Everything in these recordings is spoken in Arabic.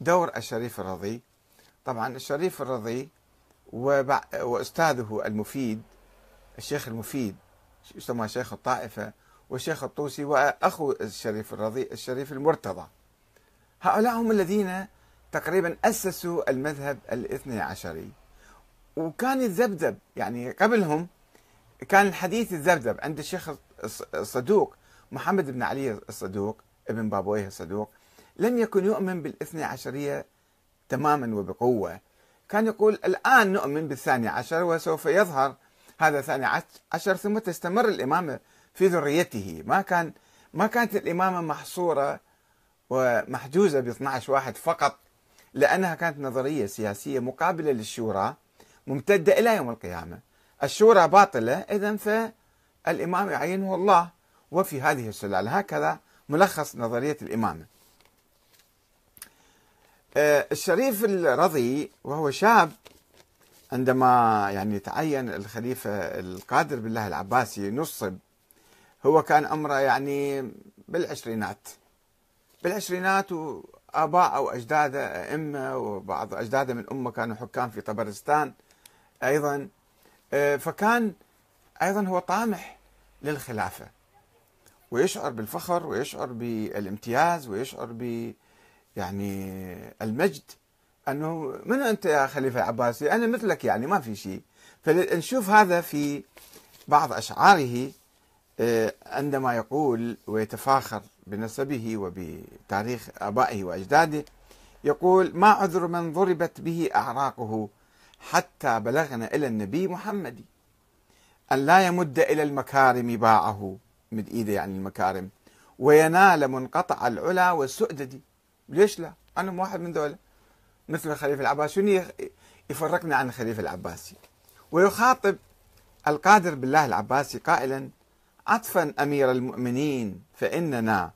دور الشريف الرضي. طبعا الشريف الرضي وأستاذه المفيد الشيخ المفيد يسمى شيخ الطائفة والشيخ الطوسي وأخو الشريف الرضي الشريف المرتضى. هؤلاء هم الذين تقريبا أسسوا المذهب الاثني عشري. وكان يتذبذب يعني قبلهم كان الحديث يتذبذب عند الشيخ الصدوق محمد بن علي الصدوق ابن بابويه الصدوق لم يكن يؤمن بالإثني عشرية تماما وبقوة. كان يقول الآن نؤمن بالثاني عشر وسوف يظهر هذا الثاني عشر ثم تستمر الإمامة في ذريته. ما كان ما كانت الإمامة محصورة ومحجوزة ب 12 واحد فقط لأنها كانت نظرية سياسية مقابلة للشورى ممتدة إلى يوم القيامة. الشورى باطلة إذا فالإمام يعينه الله. وفي هذه السلالة هكذا ملخص نظرية الإمامة. الشريف الرضي وهو شاب عندما يعني تعين الخليفة القادر بالله العباسي نصب هو كان عمره يعني بالعشرينات. بالعشرينات وآباء أو أجداده أئمة وبعض أجداده من أمة كانوا حكام في طبرستان أيضا. آه، فكان أيضا هو طامح للخلافة ويشعر بالفخر ويشعر بالامتياز ويشعر ب يعني المجد أنه من أنت يا خليفة العباسي؟ أنا مثلك يعني ما في شيء. فنشوف هذا في بعض أشعاره آه، عندما يقول ويتفاخر بنسبه وبتاريخ آبائه وأجداده يقول ما عذر من ضربت به أعراقه حتى بلغنا إلى النبي محمد أن لا يمد إلى المكارم باعه. مد إيده يعني المكارم. وينال منقطع العلا والسؤدد. ليش لا؟ أنا واحد من ذولا. مثل الخليفه العباسي يفرقنا عن الخليفه العباسي؟ ويخاطب القادر بالله العباسي قائلا عطفا أمير المؤمنين فإننا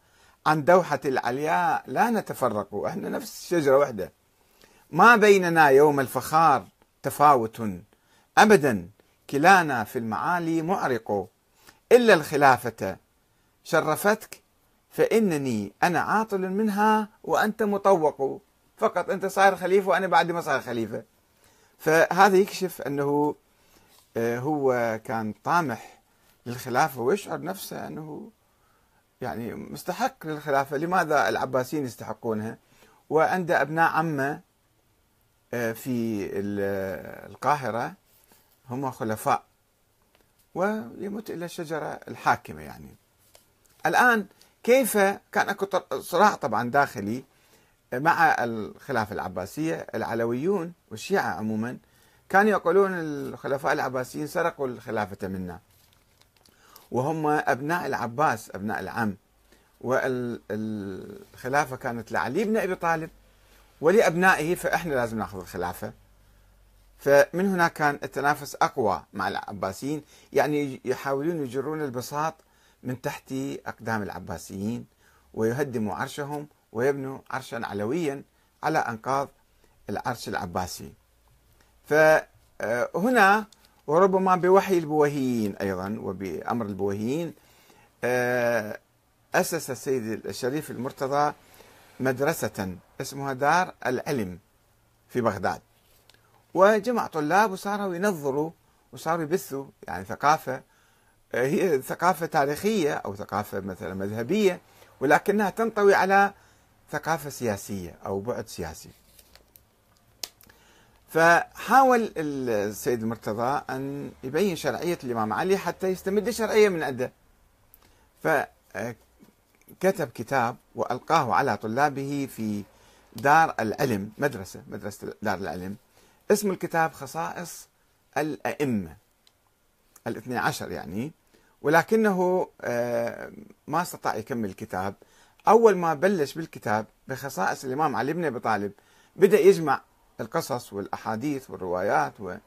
عن دوحة العلياء لا نتفرق إحنا نفس شجره واحدة ما بيننا يوم الفخار تفاوت. ابدا كلانا في المعالي معرق إلا الخلافة شرفتك فإنني أنا عاطل منها وأنت مطوق. فقط أنت صاير خليفة وأنا بعد ما صاير خليفة. فهذا يكشف أنه آه، هو كان طامح للخلافة ويشعر نفسه أنه يعني مستحق للخلافة. لماذا العباسيين يستحقونها؟ وعنده أبناء عمة آه، في القاهرة هم خلفاء. ويمت إلى الشجرة الحاكمة يعني. الآن كيف كان أكو صراع طبعا داخلي مع الخلافة العباسية العلويون والشيعة عموما كانوا يقولون الخلفاء العباسيين سرقوا الخلافة منا. وهم أبناء العباس أبناء العم. والخلافه كانت لعلي بن أبي طالب ولأبنائه فإحنا لازم نأخذ الخلافة. فمن هنا كان التنافس أقوى مع العباسيين يعني يحاولون يجرون البساط من تحت أقدام العباسيين ويهدموا عرشهم ويبنوا عرشا علويا على أنقاض العرش العباسي. فهنا وربما بوحي البويهيين أيضا وبأمر البويهيين آه، أسس السيد الشريف المرتضى مدرسة اسمها دار العلم في بغداد. وجمع طلاب وصاروا ينظروا وصاروا يبثوا يعني ثقافة هي ثقافة تاريخية أو ثقافة مثلا مذهبية ولكنها تنطوي على ثقافة سياسية أو بعد سياسي. فحاول السيد المرتضى أن يبين شرعية الإمام علي حتى يستمد شرعية من عنده فكتب كتاب وألقاه على طلابه في دار العلم مدرسة مدرسة دار العلم اسم الكتاب خصائص الأئمة الاثني عشر يعني. ولكنه آه، ما استطاع يكمل الكتاب. أول ما بلش بالكتاب بخصائص الإمام علي بن أبي طالب بدأ يجمع القصص والأحاديث والروايات وما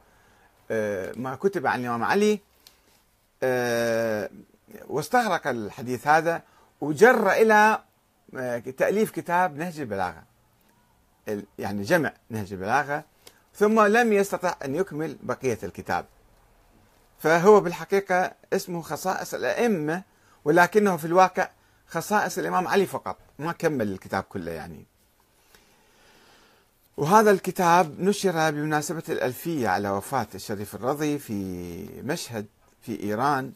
آه، كتب عن الإمام علي آه، واستغرق الحديث هذا وجر إلى تأليف كتاب نهج البلاغة. يعني جمع نهج البلاغة ثم لم يستطع أن يكمل بقية الكتاب. فهو بالحقيقة اسمه خصائص الأئمة ولكنه في الواقع خصائص الإمام علي فقط. ما كمل الكتاب كله يعني. وهذا الكتاب نشر بمناسبة الألفية على وفاة الشريف الرضي في مشهد في إيران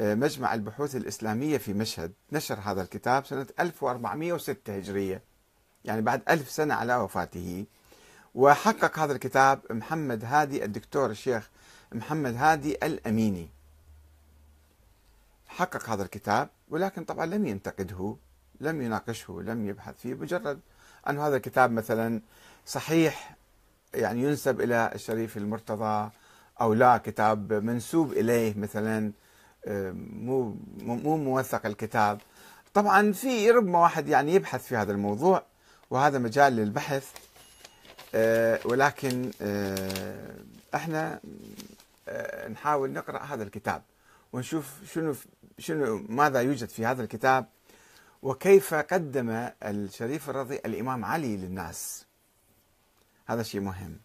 آه، مجمع البحوث الإسلامية في مشهد. نشر هذا الكتاب سنة 1406 هجرية يعني بعد ألف سنة على وفاته. وحقق هذا الكتاب محمد هادي الدكتور الشيخ محمد هادي الأميني. حقق هذا الكتاب ولكن طبعا لم ينتقده لم يناقشه لم يبحث فيه مجرد أن هذا الكتاب مثلا صحيح يعني ينسب إلى الشريف المرتضى أو لا كتاب منسوب إليه مثلا مو مو موثق الكتاب. طبعا في ربما واحد يعني يبحث في هذا الموضوع وهذا مجال للبحث آه، ولكن آه، إحنا آه، نحاول نقرأ هذا الكتاب ونشوف شنو شنو ماذا يوجد في هذا الكتاب وكيف قدم الشريف الرضي الإمام علي للناس. هذا شيء مهم.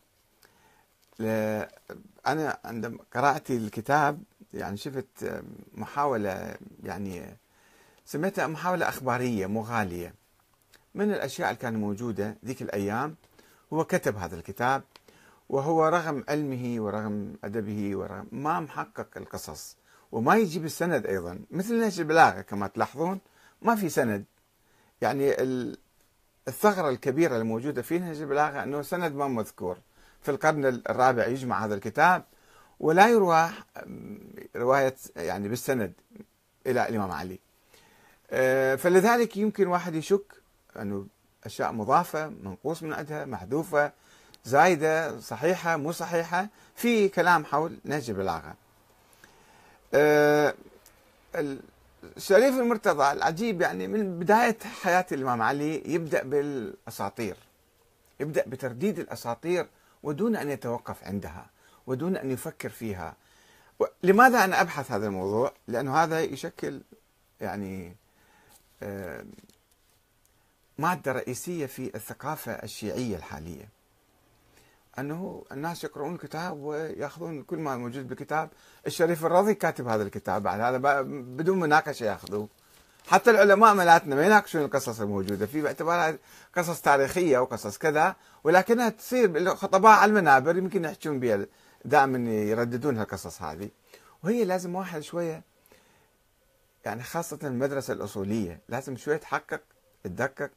أنا عندما قرأت الكتاب يعني شفت محاولة يعني سميتها محاولة أخبارية مغالية. من الأشياء اللي كانت موجودة ذيك الأيام هو كتب هذا الكتاب. وهو رغم علمه ورغم أدبه ورغم ما محقق القصص. وما يجيب السند أيضا. مثل نهج البلاغة كما تلاحظون ما في سند. يعني الثغرة الكبيرة الموجودة في نهج البلاغة أنه سند ما مذكور. في القرن الرابع يجمع هذا الكتاب ولا يروى رواية يعني بالسند إلى الإمام علي. آه، فلذلك يمكن واحد يشك أنه أشياء مضافة منقوص من عندها محذوفة. زايدة صحيحة مو صحيحة في كلام حول نهج البلاغه. أه الشريف المرتضى العجيب يعني من بداية حياة الإمام علي يبدأ بالأساطير. يبدأ بترديد الأساطير ودون أن يتوقف عندها ودون أن يفكر فيها. لماذا أنا أبحث هذا الموضوع؟ لأنه هذا يشكل يعني أه مادة رئيسية في الثقافة الشيعية الحالية أنه الناس يقرؤون الكتاب ويأخذون كل ما موجود بالكتاب. الشريف الرضي كاتب هذا الكتاب بعد هذا بدون مناقشة يأخذوه. حتى العلماء ملاتنا ما يناقشون القصص الموجودة. في باعتبارها قصص تاريخية وقصص كذا ولكنها تصير خطباء على المنابر يمكن يحجون بها دائما يرددون هالقصص هذه. وهي لازم واحد شوية يعني خاصة المدرسة الأصولية لازم شوية تحقق تدقق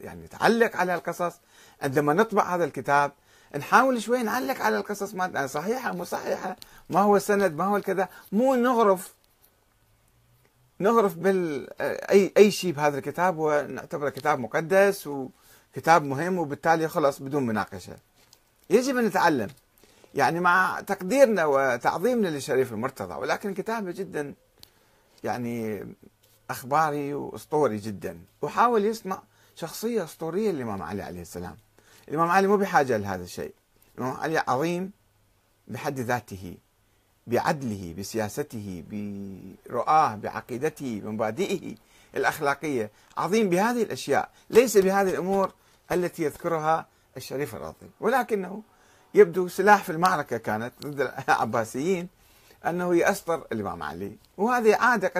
يعني تعلق على القصص. عندما نطبع هذا الكتاب نحاول شوي نعلق على القصص ما صحيحة مو صحيحة؟ ما هو السند ما هو الكذا. مو نغرف نغرف بال اي أي شيء بهذا الكتاب ونعتبره كتاب مقدس وكتاب مهم وبالتالي خلص بدون مناقشة. يجب أن نتعلم. يعني مع تقديرنا وتعظيمنا للشريف المرتضى ولكن كتابة جدا يعني أخباري وأسطوري جدا. وحاول يصنع شخصية أسطورية للإمام علي عليه السلام. الإمام علي مو بحاجة لهذا الشيء. الإمام علي عظيم بحد ذاته بعدله بسياسته برؤاه بعقيدته بمبادئه الأخلاقية. عظيم بهذه الأشياء. ليس بهذه الأمور التي يذكرها الشريف الرضي ولكنه يبدو سلاح في المعركة كانت ضد العباسيين أنه يأسطر الإمام علي. وهذه عادة